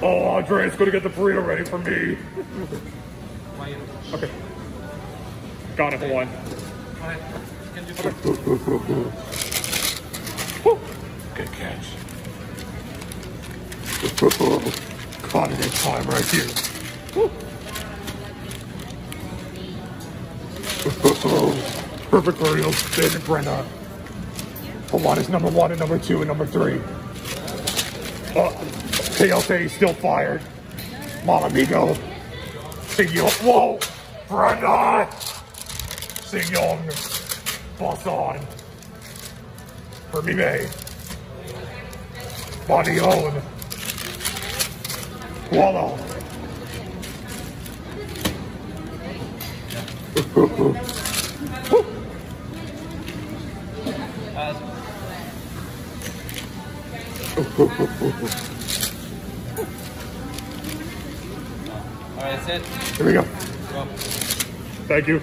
Oh, Andre's gonna get the burrito ready for me. Okay. Got it for one. Go ahead. You can do Woo. Good catch. Caught it in time right here. Perfect burritos, David Brenna. Hawaii's number one and number two and number three. Uh, KLK still fired. Mon amigo. Senor. Whoa! Brenda! Senor. Boss on. For me, May. Body own. Wallow. all right, that's it. Here we go. Go. Thank you.